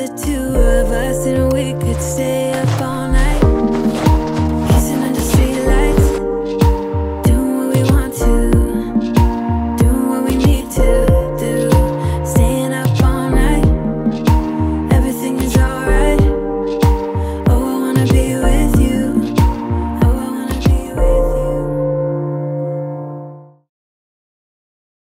the two of us, and